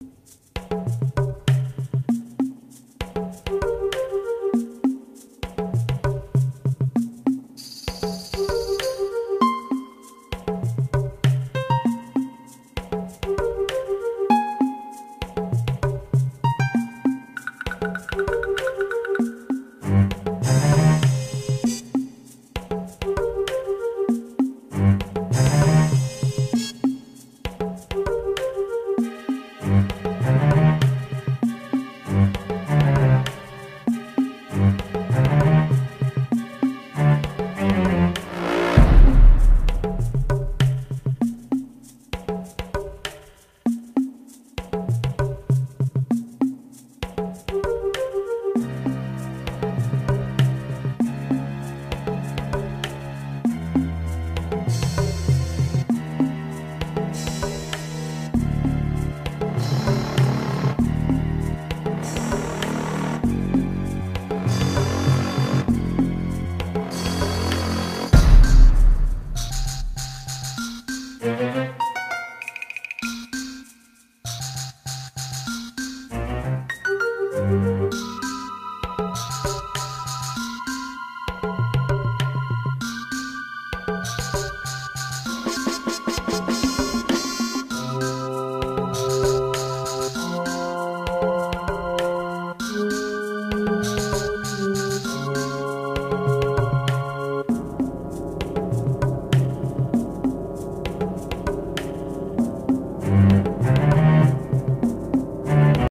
Música